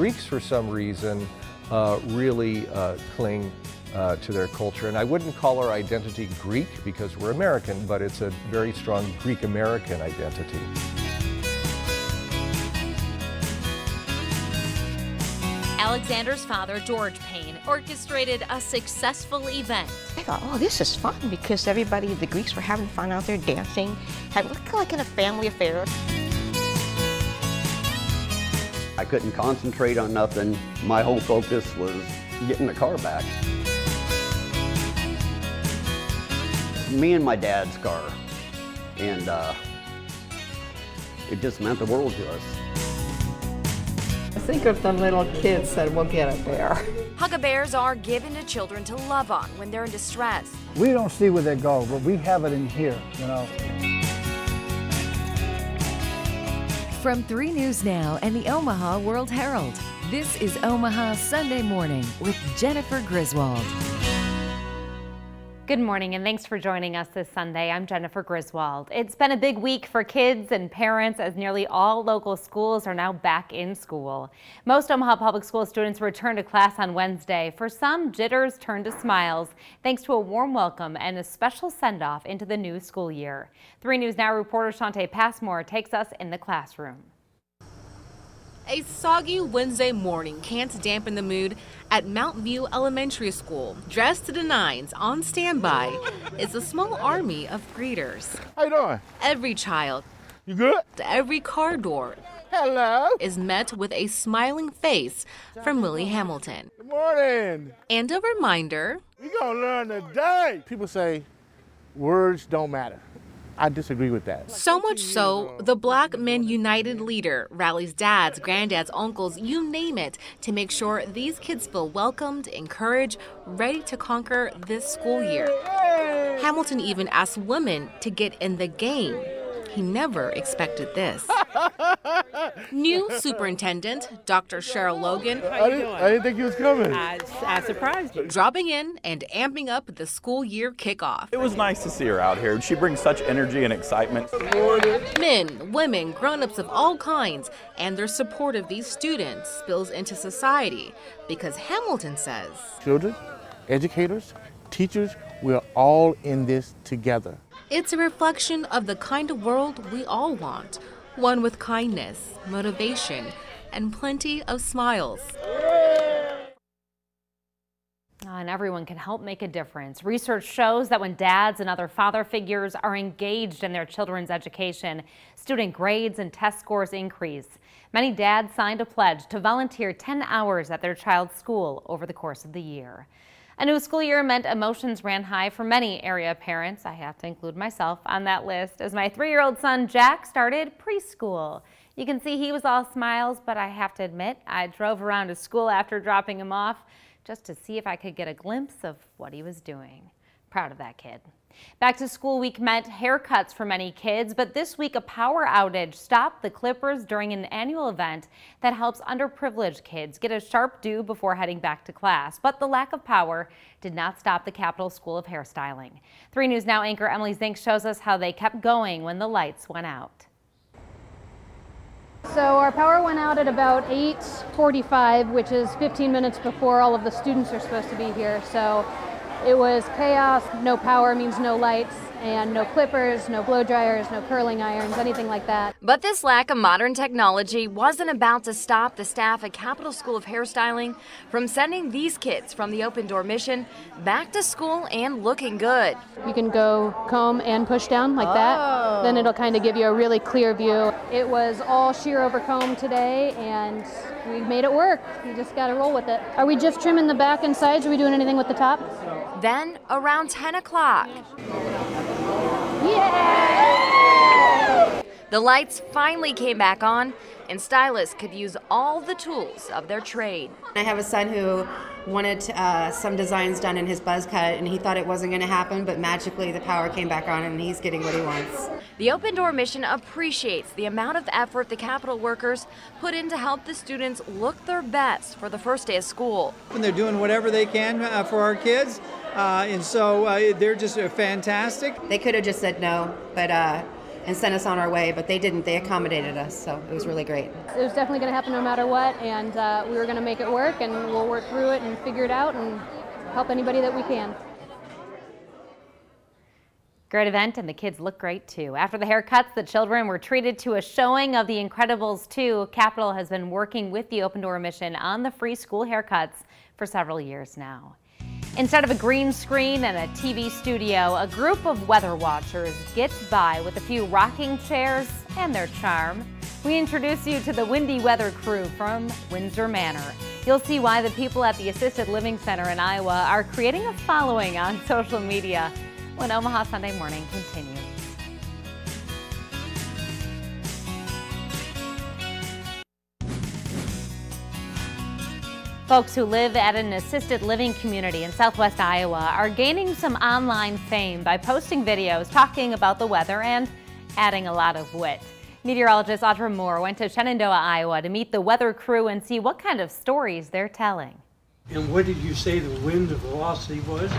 Greeks, for some reason, uh, really uh, cling uh, to their culture. And I wouldn't call our identity Greek because we're American, but it's a very strong Greek American identity. Alexander's father, George Payne, orchestrated a successful event. I thought, oh, this is fun because everybody, the Greeks were having fun out there dancing, had looked like in a family affair. I couldn't concentrate on nothing. My whole focus was getting the car back. Me and my dad's car, and uh, it just meant the world to us. I think of the little kids that will get a bear. Hug-A-Bears are given to children to love on when they're in distress. We don't see where they go, but we have it in here, you know. From 3 News Now and the Omaha World Herald, this is Omaha Sunday Morning with Jennifer Griswold. Good morning and thanks for joining us this Sunday. I'm Jennifer Griswold. It's been a big week for kids and parents as nearly all local schools are now back in school. Most Omaha Public School students return to class on Wednesday. For some, jitters turn to smiles thanks to a warm welcome and a special send-off into the new school year. 3 News Now reporter Shante Passmore takes us in the classroom. A soggy Wednesday morning can't dampen the mood at Mount View Elementary School. Dressed to the nines, on standby, is a small army of greeters. How you doing? Every child, You good? every car door Hello. is met with a smiling face from Willie Hamilton. Good morning. And a reminder We gonna learn today. People say words don't matter. I disagree with that. So much so, the Black Men United leader rallies dads, granddads, uncles, you name it, to make sure these kids feel welcomed, encouraged, ready to conquer this school year. Hamilton even asked women to get in the game. He never expected this. New superintendent, Dr. Cheryl Logan, I didn't, I didn't think he was coming. I, I surprised you. dropping in and amping up the school year kickoff. It was nice to see her out here. She brings such energy and excitement. Men, women, grown-ups of all kinds, and their support of these students spills into society because Hamilton says Children, educators, teachers, we're all in this together. It's a reflection of the kind of world we all want, one with kindness, motivation, and plenty of smiles. Ah, And everyone can help make a difference. Research shows that when dads and other father figures are engaged in their children's education, student grades and test scores increase. Many dads signed a pledge to volunteer 10 hours at their child's school over the course of the year. A new school year meant emotions ran high for many area parents. I have to include myself on that list as my three-year-old son Jack started preschool. You can see he was all smiles, but I have to admit, I drove around to school after dropping him off just to see if I could get a glimpse of what he was doing. Proud of that kid. Back to school week meant haircuts for many kids, but this week a power outage stopped the Clippers during an annual event that helps underprivileged kids get a sharp do before heading back to class. But the lack of power did not stop the Capital School of Hairstyling. 3 News Now anchor Emily Zink shows us how they kept going when the lights went out. So our power went out at about 8:45, which is 15 minutes before all of the students are supposed to be here. So it was chaos. No power means no lights, and no clippers, no blow dryers, no curling irons, anything like that. But this lack of modern technology wasn't about to stop the staff at Capital School of Hairstyling from sending these kids from the Open Door mission back to school and looking good. You can go comb and push down like that. Oh. Then it'll kind of give you a really clear view. It was all shear over comb today, and we made it work. You just got to roll with it. Are we just trimming the back and sides? Are we doing anything with the top? Then, around 10 o'clock, the lights finally came back on, and stylists could use all the tools of their trade. I have a son who wanted uh, some designs done in his buzz cut, and he thought it wasn't going to happen, but magically the power came back on, and he's getting what he wants. The Open Door mission appreciates the amount of effort the Capital workers put in to help the students look their best for the first day of school. And they're doing whatever they can uh, for our kids, uh, and so uh, they're just uh, fantastic. They could have just said no, but uh, and sent us on our way, but they didn't. They accommodated us, so it was really great. It was definitely going to happen no matter what, and uh, we were going to make it work, and we'll work through it and figure it out and help anybody that we can. Great event, and the kids look great too. After the haircuts, the children were treated to a showing of The Incredibles 2. Capital has been working with the Open Door Mission on the free school haircuts for several years now. Instead of a green screen and a TV studio, a group of weather watchers gets by with a few rocking chairs and their charm. We introduce you to the Windy Weather crew from Windsor Manor. You'll see why the people at the Assisted Living Center in Iowa are creating a following on social media when Omaha Sunday Morning continues. Folks who live at an assisted living community in southwest Iowa are gaining some online fame by posting videos talking about the weather and adding a lot of wit. Meteorologist Audra Moore went to Shenandoah, Iowa to meet the weather crew and see what kind of stories they're telling. And what did you say the wind velocity was?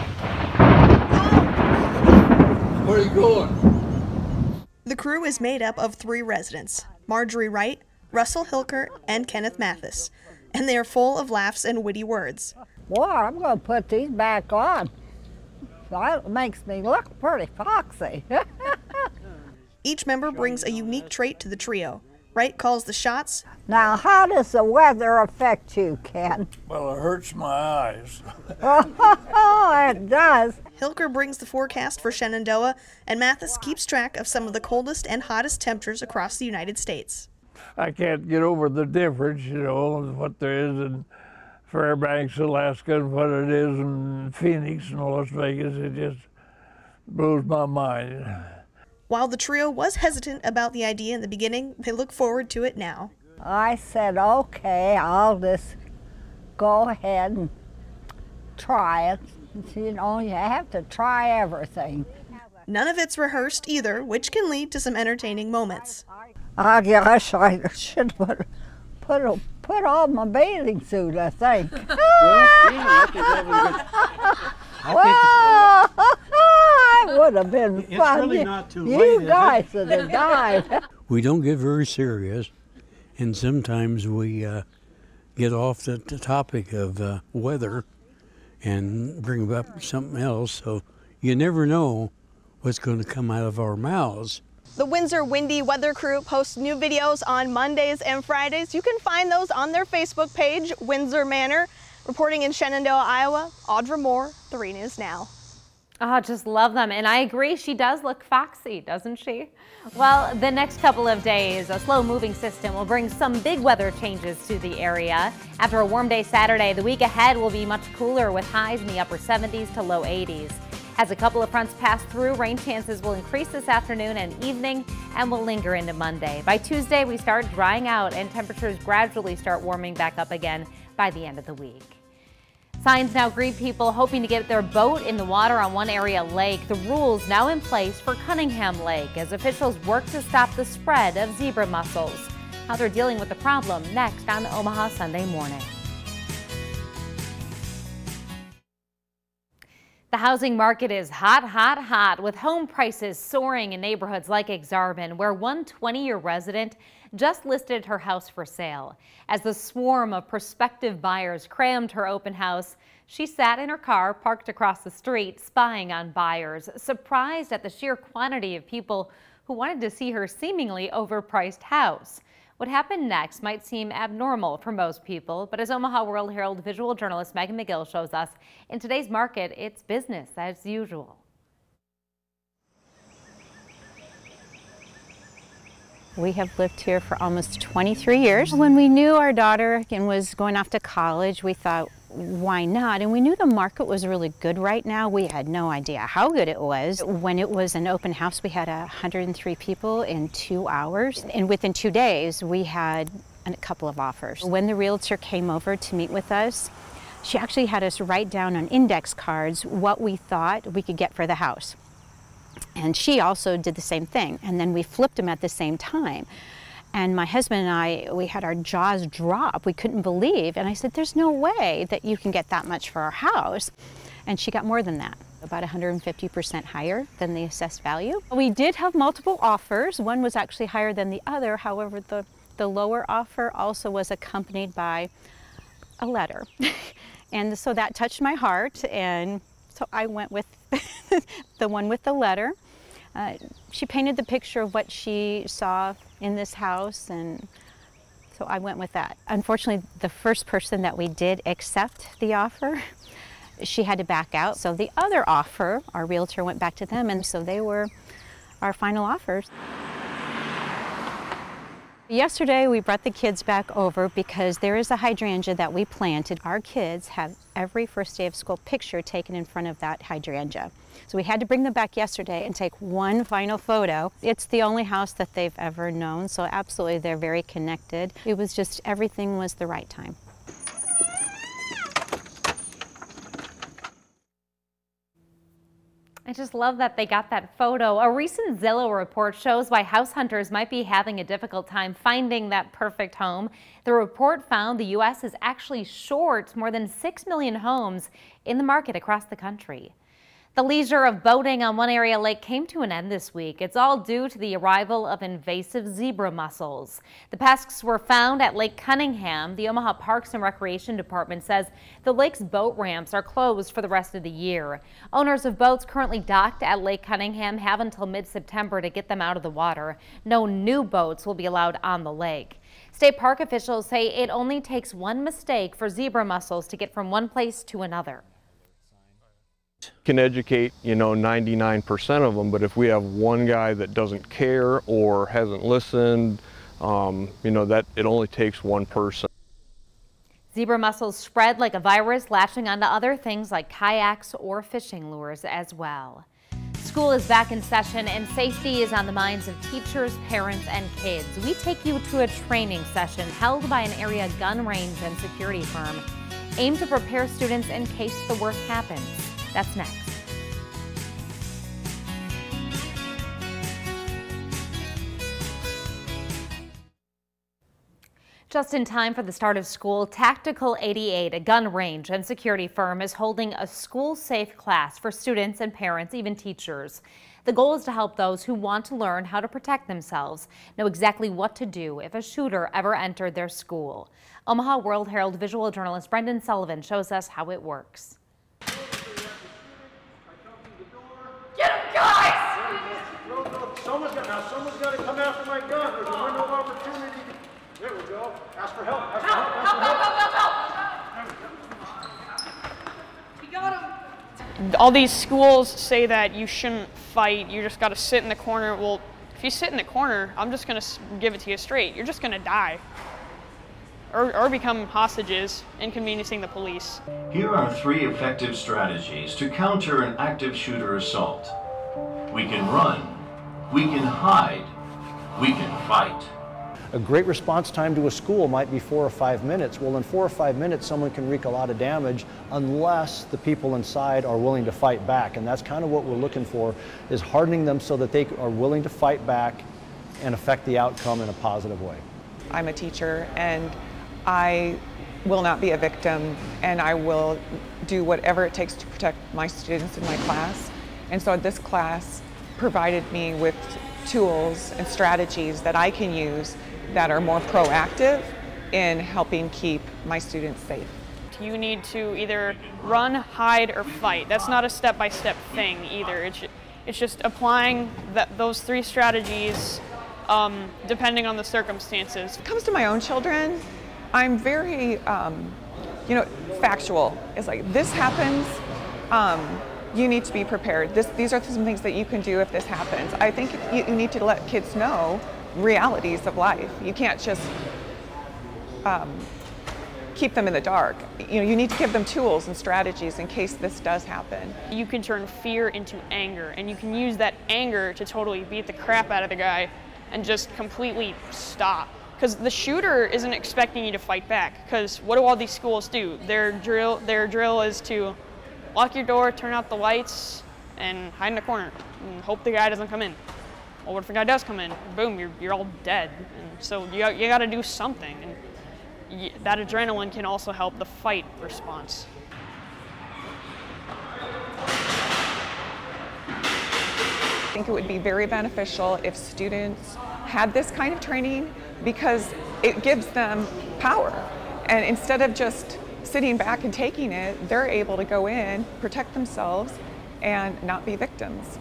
Where are you going? The crew is made up of three residents Marjorie Wright, Russell Hilker, and Kenneth Mathis, and they are full of laughs and witty words. Boy, I'm going to put these back on. That makes me look pretty foxy. Each member brings a unique trait to the trio. Wright calls the shots. Now, how does the weather affect you, Ken? Well, it hurts my eyes. oh, it does. Hilker brings the forecast for Shenandoah, and Mathis keeps track of some of the coldest and hottest temperatures across the United States. I can't get over the difference, you know, what there is in Fairbanks, Alaska, and what it is in Phoenix and Las Vegas. It just blows my mind. While the trio was hesitant about the idea in the beginning, they look forward to it now. I said, okay, I'll just go ahead and try it. You know, you have to try everything. None of it's rehearsed either, which can lead to some entertaining moments. I guess I should put put a, put on my bathing suit. I think. well, it would have been it's fun. really not too you late, guys is would have died. We don't get very serious, and sometimes we uh, get off the, the topic of uh, weather and bring up something else. So you never know what's going to come out of our mouths. The Windsor Windy Weather Crew posts new videos on Mondays and Fridays. You can find those on their Facebook page, Windsor Manor. Reporting in Shenandoah, Iowa, Audra Moore, 3 News Now. Oh, just love them. And I agree, she does look foxy, doesn't she? Well, the next couple of days, a slow moving system will bring some big weather changes to the area. After a warm day Saturday, the week ahead will be much cooler with highs in the upper 70s to low 80s. As a couple of fronts pass through, rain chances will increase this afternoon and evening and will linger into Monday. By Tuesday, we start drying out and temperatures gradually start warming back up again by the end of the week. Signs now greet people hoping to get their boat in the water on one area lake. The rules now in place for Cunningham Lake as officials work to stop the spread of zebra mussels. How they're dealing with the problem next on Omaha Sunday Morning. The housing market is hot, hot, hot, with home prices soaring in neighborhoods like Aksarben, where one 20-year resident just listed her house for sale. As the swarm of prospective buyers crammed her open house, she sat in her car parked across the street, spying on buyers, surprised at the sheer quantity of people who wanted to see her seemingly overpriced house. What happened next might seem abnormal for most people, but as Omaha World Herald visual journalist Megan McGill shows us, in today's market, it's business as usual. We have lived here for almost 23 years. When we knew our daughter was going off to college, we thought, why not? And we knew the market was really good right now. We had no idea how good it was. When it was an open house, we had 103 people in two hours. And within two days, we had a couple of offers. When the realtor came over to meet with us, she actually had us write down on index cards what we thought we could get for the house. And she also did the same thing. And then we flipped them at the same time. And my husband and I, we had our jaws drop. We couldn't believe. And I said, there's no way that you can get that much for our house. And she got more than that. about 150% higher than the assessed value. We did have multiple offers. One was actually higher than the other. However, the, the lower offer also was accompanied by a letter. and so that touched my heart. And so I went with the one with the letter. Uh, she painted the picture of what she saw in this house and so I went with that. Unfortunately, the first person that we did accept the offer she had to back out. So the other offer, our realtor went back to them, and so they were our final offers. Yesterday we brought the kids back over because there is a hydrangea that we planted. Our kids have every first day of school picture taken in front of that hydrangea. So we had to bring them back yesterday and take one final photo. It's the only house that they've ever known, so absolutely they're very connected. It was just everything was the right time. I just love that they got that photo. A recent Zillow report shows why house hunters might be having a difficult time finding that perfect home. The report found the U.S. is actually short more than 6 million homes in the market across the country. The leisure of boating on one area lake came to an end this week. It's all due to the arrival of invasive zebra mussels. The pests were found at Lake Cunningham. The Omaha Parks and Recreation Department says the lake's boat ramps are closed for the rest of the year. Owners of boats currently docked at Lake Cunningham have until mid-September to get them out of the water. No new boats will be allowed on the lake. State park officials say it only takes one mistake for zebra mussels to get from one place to another can educate, you know, 99% of them, but if we have one guy that doesn't care or hasn't listened, um, you know, that it only takes one person. Zebra mussels spread like a virus, latching onto other things like kayaks or fishing lures as well. School is back in session and safety is on the minds of teachers, parents, and kids. We take you to a training session held by an area gun range and security firm aimed to prepare students in case the worst happens. That's next. Just in time for the start of school, Tactical 88, a gun range and security firm, is holding a school-safe class for students and parents, even teachers. The goal is to help those who want to learn how to protect themselves know exactly what to do if a shooter ever entered their school. Omaha World Herald visual journalist Brendan Sullivan shows us how it works. Someone's got now. Someone's got to come after my gun. There's a window of opportunity. There we go. Ask for help. Ask for help. Ask for help. Help! Help! Help! We got him. All these schools say that you shouldn't fight. You just got to sit in the corner. Well, if you sit in the corner, I'm just gonna give it to you straight. You're just gonna die. Or, or, become hostages, inconveniencing the police. Here are three effective strategies to counter an active shooter assault. We can run, we can hide. We can fight. A great response time to a school might be four or five minutes. Well, in four or five minutes, someone can wreak a lot of damage unless the people inside are willing to fight back. And that's kind of what we're looking for, is hardening them so that they are willing to fight back and affect the outcome in a positive way. I'm a teacher and I will not be a victim and I will do whatever it takes to protect my students in my class. And so this class provided me with tools and strategies that I can use that are more proactive in helping keep my students safe. You need to either run, hide, or fight. That's not a step-by-step -step thing either. It's, it's just applying that, those three strategies um, depending on the circumstances. When it comes to my own children, I'm very, um, you know, factual. It's like, this happens, um, you need to be prepared. This, these are some things that you can do if this happens. I think you, you need to let kids know realities of life. You can't just um, keep them in the dark. You know, you need to give them tools and strategies in case this does happen. You can turn fear into anger, and you can use that anger to totally beat the crap out of the guy and just completely stop. Because the shooter isn't expecting you to fight back. Because what do all these schools do? Their drill, their drill is to lock your door, turn out the lights, and hide in a corner and hope the guy doesn't come in. Well, what if the guy does come in? Boom, you're, you're all dead. And so you, you got to do something. And that adrenaline can also help the fight response. I think it would be very beneficial if students had this kind of training because it gives them power. And instead of just sitting back and taking it, they're able to go in, protect themselves, and not be victims.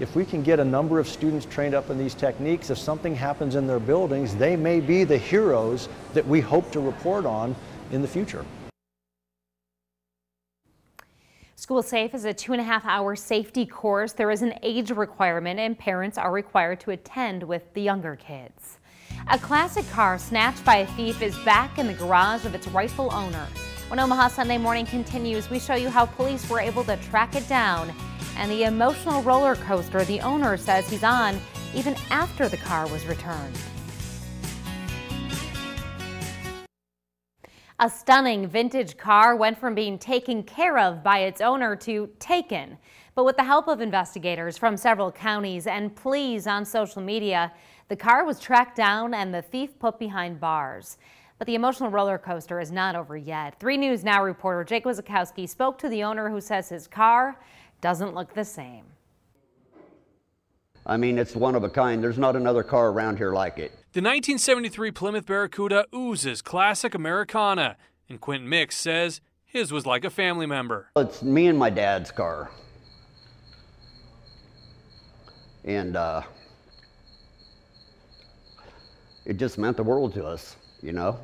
If we can get a number of students trained up in these techniques, if something happens in their buildings, they may be the heroes that we hope to report on in the future. School Safe is a two and a half hour safety course. There is an age requirement and parents are required to attend with the younger kids. A classic car snatched by a thief is back in the garage of its rightful owner. When Omaha Sunday Morning continues, we show you how police were able to track it down and the emotional roller coaster the owner says he's on even after the car was returned. A stunning vintage car went from being taken care of by its owner to taken. But with the help of investigators from several counties and pleas on social media, the car was tracked down and the thief put behind bars. But the emotional roller coaster is not over yet. 3 News Now reporter Jake Wasikowski spoke to the owner who says his car doesn't look the same. I mean, it's one of a kind. There's not another car around here like it. The 1973 Plymouth Barracuda oozes classic Americana, and Quentin Mix says his was like a family member. It's me and my dad's car. And uh, it just meant the world to us, you know?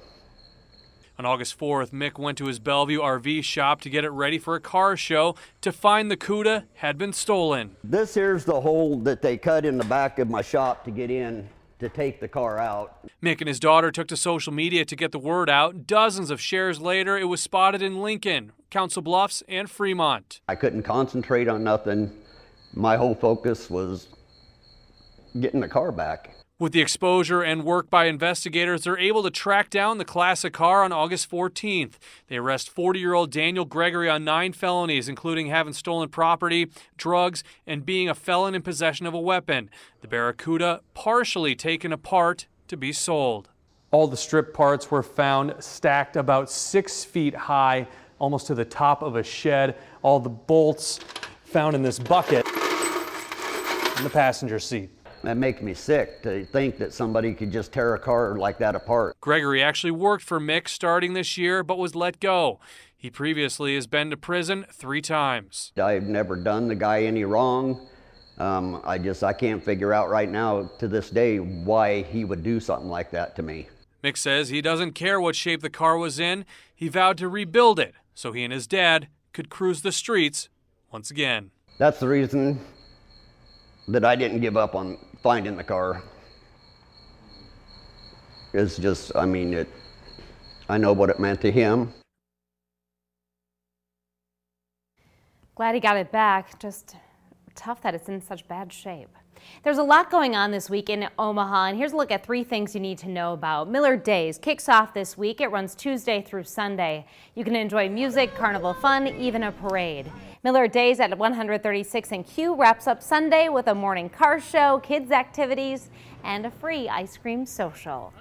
On August 4th, Mick went to his Bellevue RV shop to get it ready for a car show to find the CUDA had been stolen. This here's the hole that they cut in the back of my shop to get in to take the car out. Mick and his daughter took to social media to get the word out. Dozens of shares later, it was spotted in Lincoln, Council Bluffs, and Fremont. I couldn't concentrate on nothing. My whole focus was getting the car back. With the exposure and work by investigators, they're able to track down the classic car on August 14th. They arrest 40 year old Daniel Gregory on nine felonies, including having stolen property, drugs, and being a felon in possession of a weapon. The Barracuda partially taken apart to be sold. All the strip parts were found stacked about six feet high, almost to the top of a shed. All the bolts found in this bucket in the passenger seat. That makes me sick to think that somebody could just tear a car like that apart. Gregory actually worked for Mick starting this year, but was let go. He previously has been to prison three times. I've never done the guy any wrong. Um, I just, I can't figure out right now to this day why he would do something like that to me. Mick says he doesn't care what shape the car was in. He vowed to rebuild it so he and his dad could cruise the streets once again. That's the reason that I didn't give up on finding the car. It's just, I mean, it. I know what it meant to him. Glad he got it back. Just tough that it's in such bad shape. There's a lot going on this week in Omaha, and here's a look at three things you need to know about. Millard Days kicks off this week. It runs Tuesday through Sunday. You can enjoy music, carnival fun, even a parade. Millard Days at 136 and Q wraps up Sunday with a morning car show, kids activities, and a free ice cream social.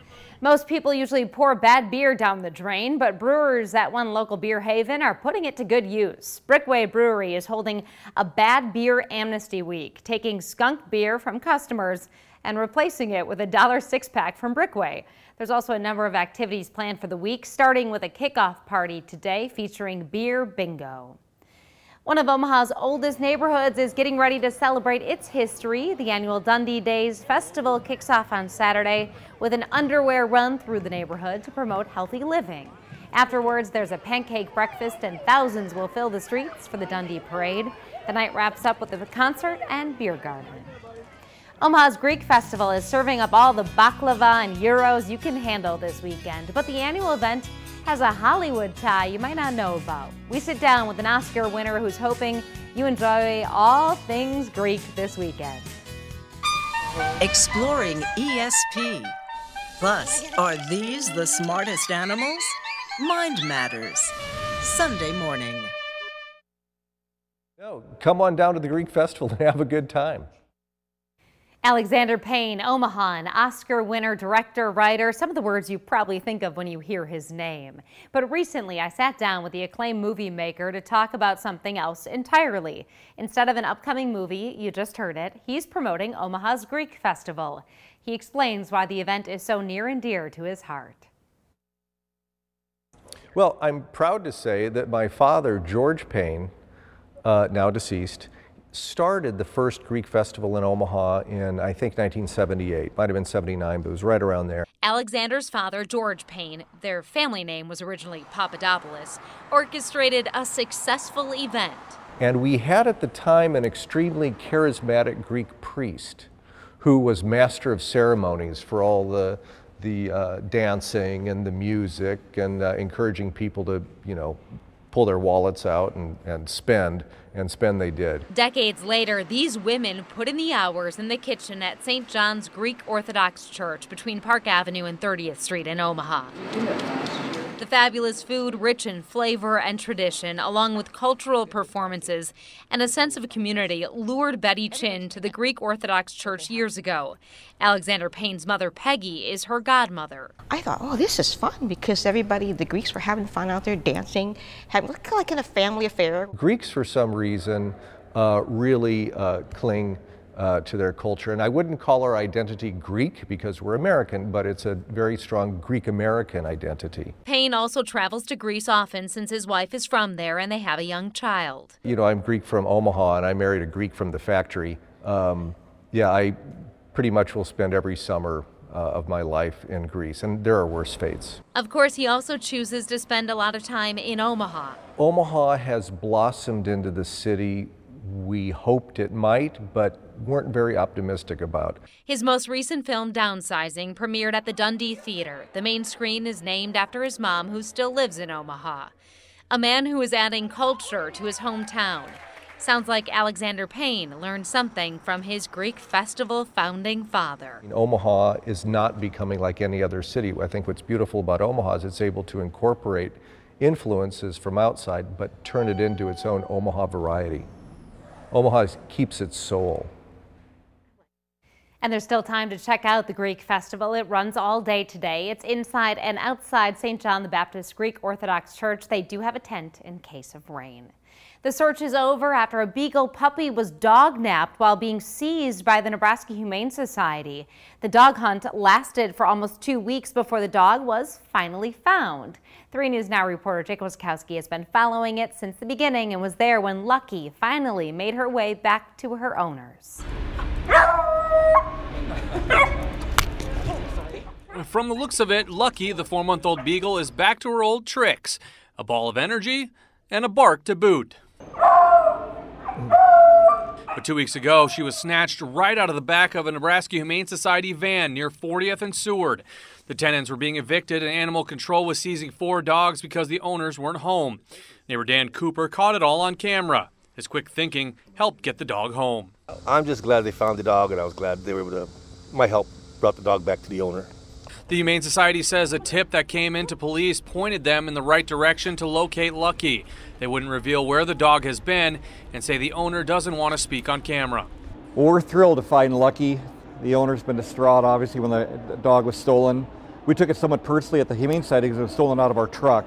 Most people usually pour bad beer down the drain, but brewers at one local beer haven are putting it to good use. Brickway Brewery is holding a bad beer amnesty week, taking skunk beer from customers and replacing it with a dollar six pack from Brickway. There's also a number of activities planned for the week, starting with a kickoff party today featuring beer bingo. One of Omaha's oldest neighborhoods is getting ready to celebrate its history. The annual Dundee Days Festival kicks off on Saturday with an underwear run through the neighborhood to promote healthy living. Afterwards, there's a pancake breakfast and thousands will fill the streets for the Dundee Parade. The night wraps up with a concert and beer garden. Omaha's Greek Festival is serving up all the baklava and gyros you can handle this weekend, but the annual event has a Hollywood tie you might not know about. We sit down with an Oscar winner who's hoping you enjoy all things Greek this weekend. Exploring ESP. Plus, are these the smartest animals? Mind Matters. Sunday morning. No, come on down to the Greek Festival and have a good time. Alexander Payne, Omaha, an Oscar winner, director, writer, some of the words you probably think of when you hear his name. But recently I sat down with the acclaimed movie maker to talk about something else entirely. Instead of an upcoming movie, you just heard it, he's promoting Omaha's Greek Festival. He explains why the event is so near and dear to his heart. Well, I'm proud to say that my father, George Payne, uh, now deceased, started the first Greek festival in Omaha in, I think, 1978. Might have been 79, but it was right around there. Alexander's father, George Payne, their family name was originally Papadopoulos, orchestrated a successful event. And we had at the time an extremely charismatic Greek priest who was master of ceremonies for all the the uh, dancing and the music and uh, encouraging people to, you know, pull their wallets out and, and spend, and spend they did. Decades later, these women put in the hours in the kitchen at St. John's Greek Orthodox Church between Park Avenue and 30th Street in Omaha. The fabulous food, rich in flavor and tradition, along with cultural performances and a sense of community, lured Betty Chin to the Greek Orthodox Church years ago. Alexander Payne's mother, Peggy, is her godmother. I thought, oh, this is fun because everybody, the Greeks were having fun out there dancing, having like in a family affair. Greeks, for some reason, uh, really uh, cling uh, to their culture. And I wouldn't call our identity Greek because we're American, but it's a very strong Greek American identity. Payne also travels to Greece often since his wife is from there and they have a young child. You know, I'm Greek from Omaha and I married a Greek from the factory. Um, yeah, I pretty much will spend every summer uh, of my life in Greece, and there are worse fates. Of course, he also chooses to spend a lot of time in Omaha. Omaha has blossomed into the city we hoped it might, but weren't very optimistic about. His most recent film, Downsizing, premiered at the Dundee Theater. The main screen is named after his mom, who still lives in Omaha. A man who is adding culture to his hometown. Sounds like Alexander Payne learned something from his Greek festival founding father. Omaha is not becoming like any other city. I think what's beautiful about Omaha is it's able to incorporate influences from outside but turn it into its own Omaha variety. Omaha keeps its soul. And there's still time to check out the Greek Festival. It runs all day today. It's inside and outside St. John the Baptist Greek Orthodox Church. They do have a tent in case of rain. The search is over after a beagle puppy was dog napped while being seized by the Nebraska Humane Society. The dog hunt lasted for almost two weeks before the dog was finally found. 3 News Now reporter Jake Wasikowski has been following it since the beginning and was there when Lucky finally made her way back to her owners. From the looks of it, Lucky, the four month old beagle, is back to her old tricks a ball of energy and a bark to boot. But two weeks ago, she was snatched right out of the back of a Nebraska Humane Society van near 40th and Seward. The tenants were being evicted, and animal control was seizing four dogs because the owners weren't home. Neighbor Dan Cooper caught it all on camera. His quick thinking helped get the dog home. I'm just glad they found the dog, and I was glad they were able to, my help brought the dog back to the owner. The Humane Society says a tip that came into police pointed them in the right direction to locate Lucky. They wouldn't reveal where the dog has been and say the owner doesn't want to speak on camera. Well, we're thrilled to find Lucky. The owner's been distraught, obviously, when the dog was stolen. We took it somewhat personally at the Humane Society because it was stolen out of our truck.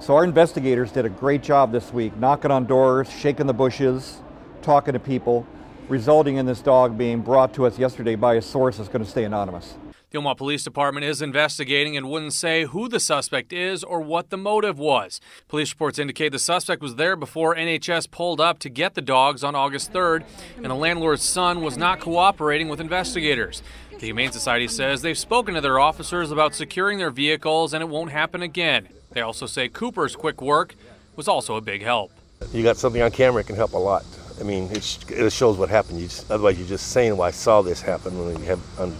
So our investigators did a great job this week, knocking on doors, shaking the bushes, talking to people, resulting in this dog being brought to us yesterday by a source that's going to stay anonymous. The Omaha Police Department is investigating and wouldn't say who the suspect is or what the motive was. Police reports indicate the suspect was there before NHS pulled up to get the dogs on August 3rd, and the landlord's son was not cooperating with investigators. The Humane Society says they've spoken to their officers about securing their vehicles and it won't happen again. They also say Cooper's quick work was also a big help. You got something on camera, it can help a lot. I mean, it shows what happened. You just, otherwise, you're just saying, well, I saw this happen when you have on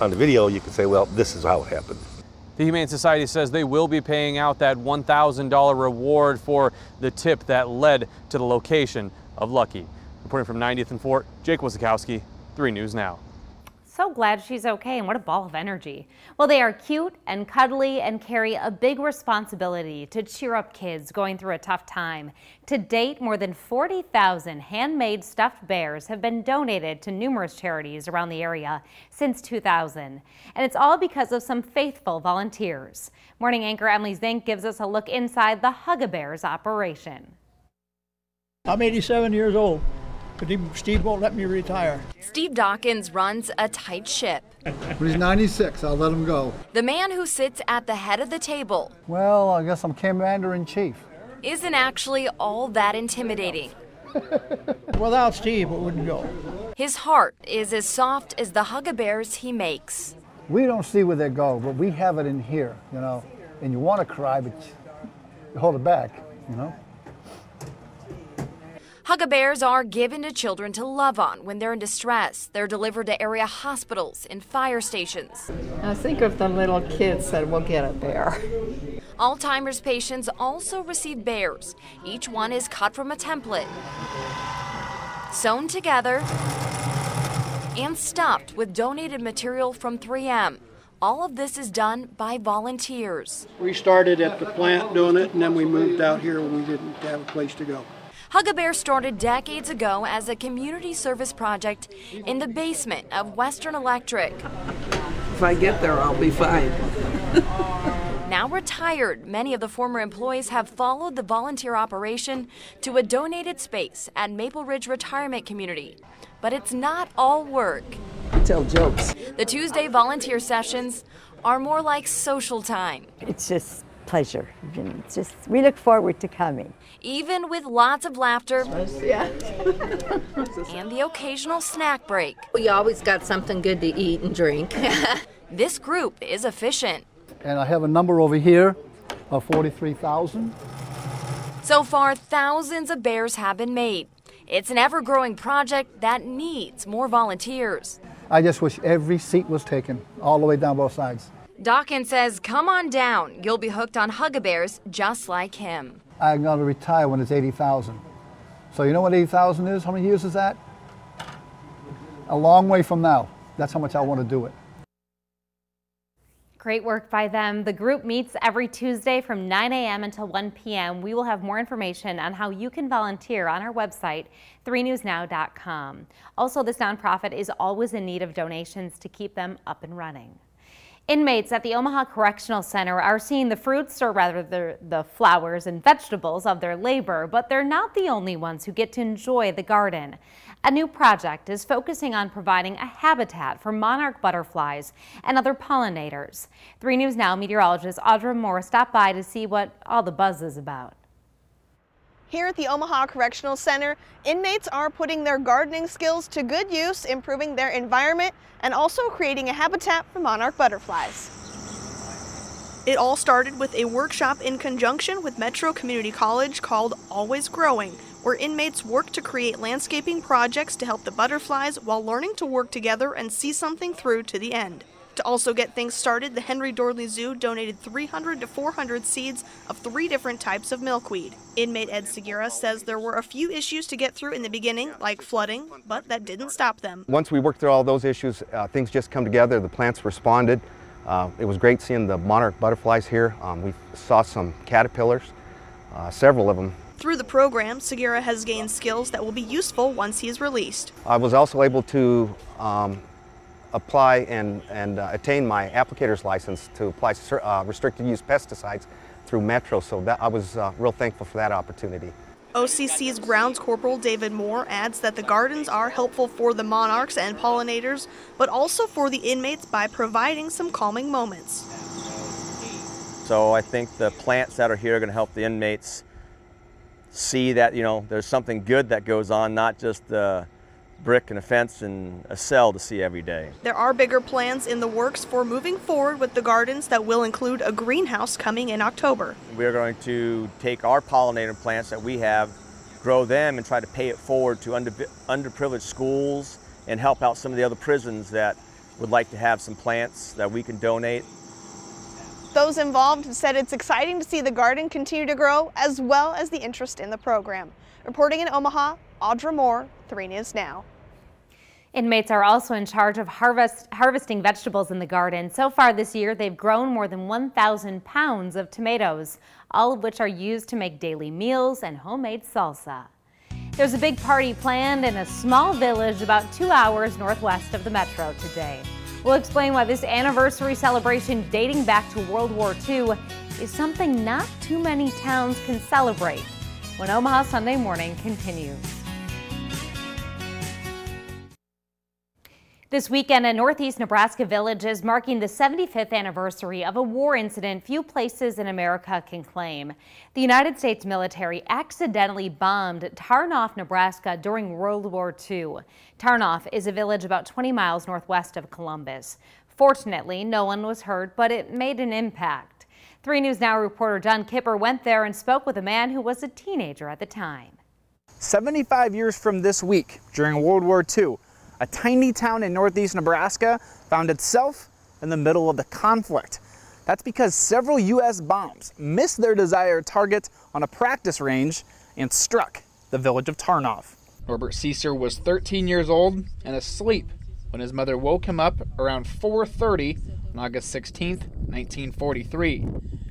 on the video, you can say, well, this is how it happened. The Humane Society says they will be paying out that $1,000 reward for the tip that led to the location of Lucky. Reporting from 90th and Fort, Jake Wasikowski, 3 News Now. So glad she's okay and what a ball of energy. Well, they are cute and cuddly and carry a big responsibility to cheer up kids going through a tough time. To date, more than 40,000 handmade stuffed bears have been donated to numerous charities around the area since 2000. And it's all because of some faithful volunteers. Morning anchor Emily Zink gives us a look inside the Hug-A-Bears operation. I'm 87 years old, but Steve won't let me retire. Steve Dawkins runs a tight ship. When he's 96, I'll let him go. The man who sits at the head of the table Well, I guess I'm commander in chief. isn't actually all that intimidating. Without Steve, it wouldn't go. His heart is as soft as the Hug-A-Bears he makes. We don't see where they go, but we have it in here, you know. And you want to cry, but you hold it back, you know. Hug-A-Bears are given to children to love on when they're in distress. They're delivered to area hospitals and fire stations. Now think of the little kids that will get a bear. Alzheimer's patients also receive bears. Each one is cut from a template, sewn together, and stuffed with donated material from 3M. All of this is done by volunteers. We started at the plant doing it, and then we moved out here when we didn't have a place to go. Hug-A-Bear started decades ago as a community service project in the basement of Western Electric. If I get there, I'll be fine. Now retired, many of the former employees have followed the volunteer operation to a donated space at Maple Ridge Retirement Community. But it's not all work. Tell jokes. The Tuesday volunteer sessions are more like social time, It's just pleasure. It's just we look forward to coming. Even with lots of laughter Yeah. and the occasional snack break. We always got something good to eat and drink. This group is efficient. And I have a number over here of 43,000. So far, thousands of bears have been made. It's an ever growing project that needs more volunteers. I just wish every seat was taken, all the way down both sides. Dawkins says, Come on down. You'll be hooked on Hug-A-Bears just like him. I'm going to retire when it's 80,000. So you know what 80,000 is? How many years is that? A long way from now. That's how much I want to do it. Great work by them. The group meets every Tuesday from 9 a.m. until 1 p.m. We will have more information on how you can volunteer on our website, 3newsnow.com. Also, this nonprofit is always in need of donations to keep them up and running. Inmates at the Omaha Correctional Center are seeing the fruits, or rather the, the flowers and vegetables of their labor, but they're not the only ones who get to enjoy the garden. A new project is focusing on providing a habitat for monarch butterflies and other pollinators. 3 News Now meteorologist Audra Moore stopped by to see what all the buzz is about. Here at the Omaha Correctional Center, inmates are putting their gardening skills to good use, improving their environment, and also creating a habitat for monarch butterflies. It all started with a workshop in conjunction with Metro Community College called Always Growing, where inmates work to create landscaping projects to help the butterflies while learning to work together and see something through to the end. To also get things started, the Henry Doorly Zoo donated 300 to 400 seeds of three different types of milkweed. Inmate Ed Segura says there were a few issues to get through in the beginning, like flooding, but that didn't stop them. Once we worked through all those issues, uh, things just come together. The plants responded. Uh, it was great seeing the monarch butterflies here. Um, we saw some caterpillars, uh, several of them. Through the program, Segura has gained skills that will be useful once he is released. I was also able to um, apply and, and uh, attain my applicator's license to apply uh, restricted use pesticides through Metro, so that, I was uh, real thankful for that opportunity. OCC's Grounds Corporal David Moore adds that the gardens are helpful for the monarchs and pollinators, but also for the inmates by providing some calming moments. So I think the plants that are here are going to help the inmates see that you know there's something good that goes on, not just the brick and a fence and a cell to see every day. There are bigger plans in the works for moving forward with the gardens that will include a greenhouse coming in October. We are going to take our pollinator plants that we have, grow them, and try to pay it forward to under, underprivileged schools and help out some of the other prisons that would like to have some plants that we can donate. Those involved have said it's exciting to see the garden continue to grow as well as the interest in the program. Reporting in Omaha, Audra Moore, 3 News Now. Inmates are also in charge of harvest, harvesting vegetables in the garden. So far this year, they've grown more than 1,000 pounds of tomatoes, all of which are used to make daily meals and homemade salsa. There's a big party planned in a small village about two hours northwest of the metro today. We'll explain why this anniversary celebration dating back to World War II is something not too many towns can celebrate when Omaha Sunday Morning continues. This weekend, a northeast Nebraska village is marking the 75th anniversary of a war incident few places in America can claim. The United States military accidentally bombed Tarnov, Nebraska during World War II. Tarnov is a village about 20 miles northwest of Columbus. Fortunately, no one was hurt, but it made an impact. 3 News Now reporter John Kipper went there and spoke with a man who was a teenager at the time. 75 years from this week, during World War II, a tiny town in northeast Nebraska found itself in the middle of the conflict. That's because several U.S. bombs missed their desired target on a practice range and struck the village of Tarnov. Norbert Cesar was 13 years old and asleep when his mother woke him up around 4.30 on August 16, 1943.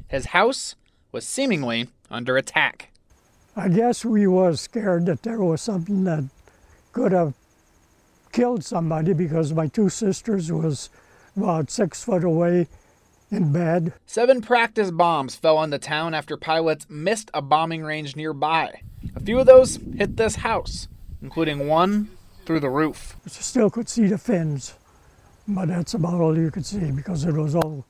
His house was seemingly under attack. I guess we was scared that there was something that could have killed somebody because my two sisters was about six foot away in bed. Seven practice bombs fell on the town after pilots missed a bombing range nearby. A few of those hit this house, including one through the roof. Still could see the fins, but that's about all you could see because it was all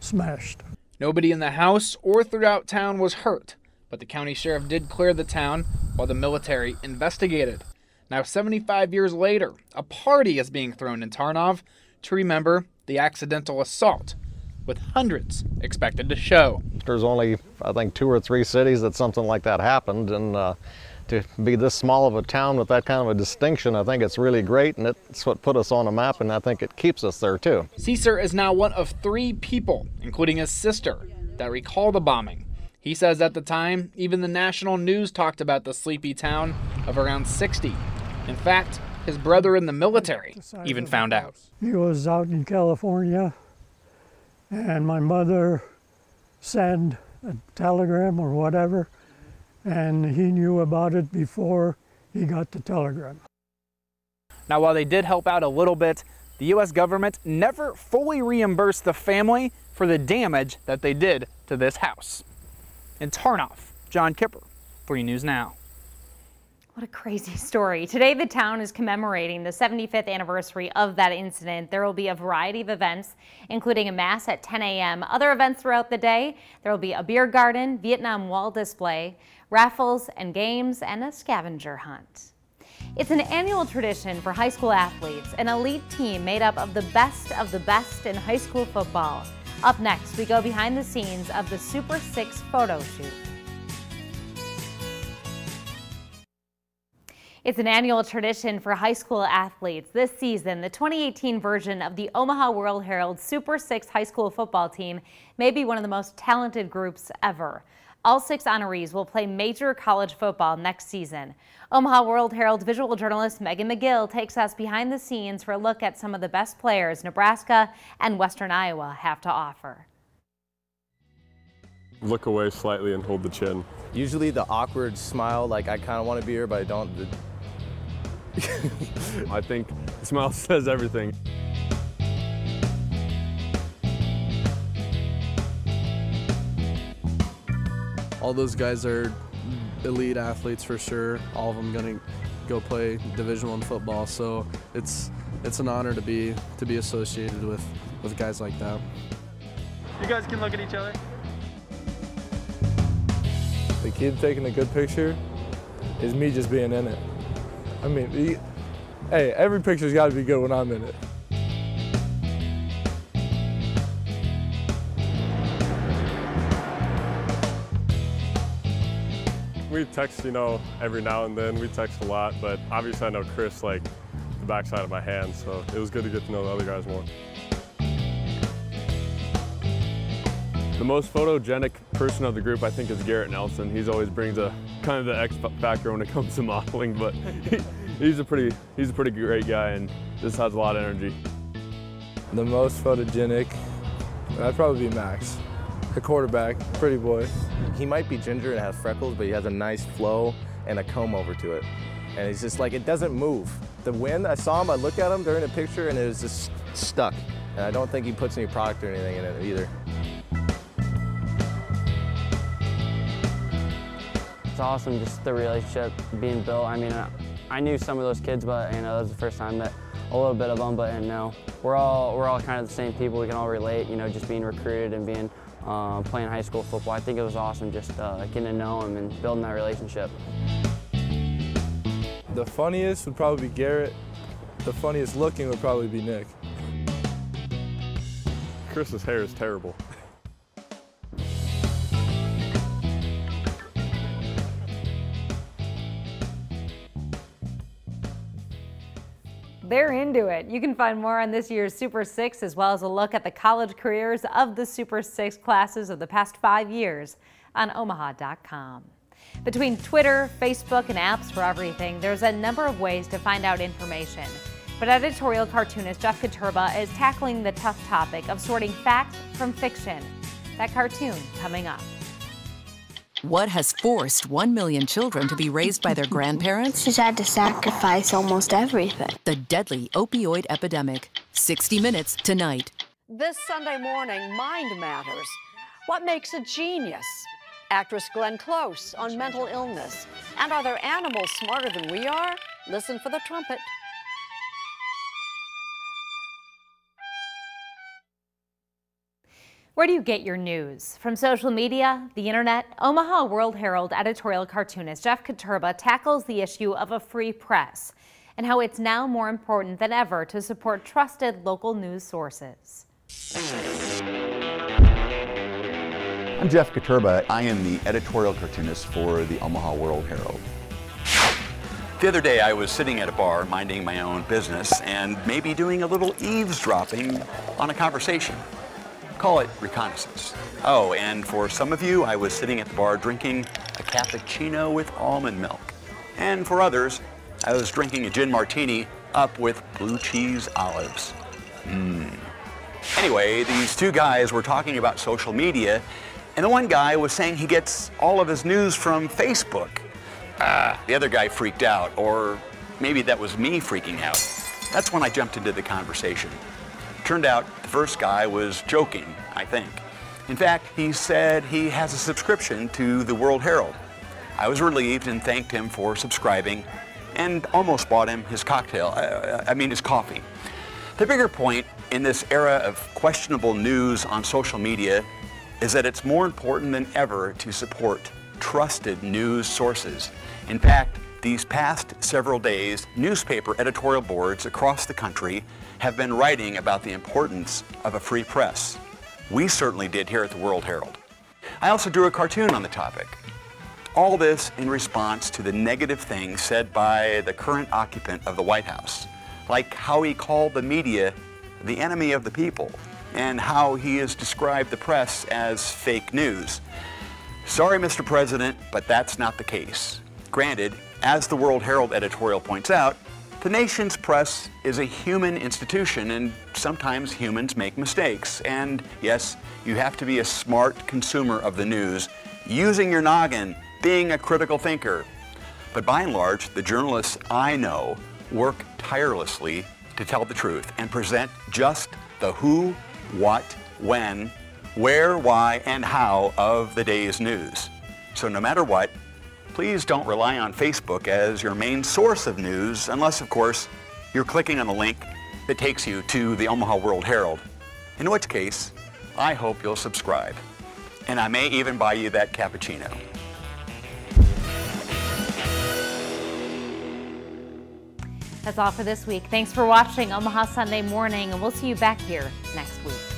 smashed. Nobody in the house or throughout town was hurt, but the county sheriff did clear the town while the military investigated. Now, 75 years later, a party is being thrown in Tarnov to remember the accidental assault, with hundreds expected to show. There's only, I think, two or three cities that something like that happened, and uh, to be this small of a town with that kind of a distinction, I think it's really great, and it's what put us on a map, and I think it keeps us there too. Caesar is now one of three people, including his sister, that recall the bombing. He says at the time, even the national news talked about the sleepy town of around 60 in fact, his brother in the military even found out. He was out in California, and my mother sent a telegram or whatever, and he knew about it before he got the telegram. Now, while they did help out a little bit, the U.S. government never fully reimbursed the family for the damage that they did to this house. In Tarnov, John Kipper, 3 News Now. What a crazy story. Today, the town is commemorating the 75th anniversary of that incident. There will be a variety of events, including a mass at 10 a.m. Other events throughout the day, there will be a beer garden, Vietnam Wall display, raffles and games, and a scavenger hunt. It's an annual tradition for high school athletes, an elite team made up of the best of the best in high school football. Up next, we go behind the scenes of the Super Six photo shoot. It's an annual tradition for high school athletes. This season, the 2018 version of the Omaha World Herald Super Six high school football team may be one of the most talented groups ever. All six honorees will play major college football next season. Omaha World Herald visual journalist Megan McGill takes us behind the scenes for a look at some of the best players Nebraska and Western Iowa have to offer. Look away slightly and hold the chin. Usually the awkward smile, like I kind of want to be here, but I don't. I think the smile says everything. All those guys are elite athletes for sure. All of them going to go play Division One football, so it's it's an honor to be to be associated with with guys like that. You guys can look at each other. The kid taking a good picture is me just being in it. I mean, he, hey, every picture's got to be good when I'm in it. We text, you know, every now and then. We text a lot, but obviously I know Chris like the backside of my hand, so it was good to get to know the other guys more. The most photogenic person of the group, I think, is Garrett Nelson. He's always brings a kind of the X factor when it comes to modeling, but he, he's a pretty he's a pretty great guy and just has a lot of energy. The most photogenic, that'd probably be Max, the quarterback, pretty boy. He might be ginger and has freckles, but he has a nice flow and a comb over to it. And it's just like, it doesn't move. The wind, I saw him, I looked at him during the picture and it was just stuck. And I don't think he puts any product or anything in it either. It's awesome, just the relationship being built. I mean, I knew some of those kids, but you know, that was the first time that a little bit of them, but you know, we're all we're all kind of the same people. We can all relate. You know, just being recruited and being uh, playing high school football. I think it was awesome, just uh, getting to know him and building that relationship. The funniest would probably be Garrett. The funniest looking would probably be Nick. Chris's hair is terrible. They're into it. You can find more on this year's Super Six as well as a look at the college careers of the Super Six classes of the past five years on omaha.com. Between Twitter, Facebook, and apps for everything, there's a number of ways to find out information. But editorial cartoonist Jeff Koterba is tackling the tough topic of sorting fact from fiction. That cartoon coming up. What has forced 1 million children to be raised by their grandparents? She's had to sacrifice almost everything. The deadly opioid epidemic. 60 Minutes tonight. This Sunday morning, Mind Matters. What makes a genius? Actress Glenn Close on mental illness. And are there animals smarter than we are? Listen for the trumpet. Where do you get your news? From social media, the internet? Omaha World Herald editorial cartoonist Jeff Koterba tackles the issue of a free press and how it's now more important than ever to support trusted local news sources. I'm Jeff Koterba. I am the editorial cartoonist for the Omaha World Herald. The other day I was sitting at a bar minding my own business and maybe doing a little eavesdropping on a conversation. Call it reconnaissance. Oh, and for some of you, I was sitting at the bar drinking a cappuccino with almond milk. And for others, I was drinking a gin martini up with blue cheese olives. Mmm. Anyway, these two guys were talking about social media, and the one guy was saying he gets all of his news from Facebook. Ah, the other guy freaked out, or maybe that was me freaking out. That's when I jumped into the conversation. Turned out the first guy was joking, I think. In fact, he said he has a subscription to the World Herald. I was relieved and thanked him for subscribing and almost bought him his cocktail, I, I mean his coffee. The bigger point in this era of questionable news on social media is that it's more important than ever to support trusted news sources. In fact, these past several days, newspaper editorial boards across the country have been writing about the importance of a free press. We certainly did here at the World Herald. I also drew a cartoon on the topic. All this in response to the negative things said by the current occupant of the White House, like how he called the media the enemy of the people, and how he has described the press as fake news. Sorry, Mr. President, but that's not the case. Granted, as the World Herald editorial points out, the nation's press is a human institution and sometimes humans make mistakes. And yes, you have to be a smart consumer of the news, using your noggin, being a critical thinker. But by and large, the journalists I know work tirelessly to tell the truth and present just the who, what, when, where, why, and how of the day's news. So no matter what, please don't rely on Facebook as your main source of news, unless, of course, you're clicking on the link that takes you to the Omaha World Herald, in which case, I hope you'll subscribe. And I may even buy you that cappuccino. That's all for this week. Thanks for watching Omaha Sunday Morning, and we'll see you back here next week.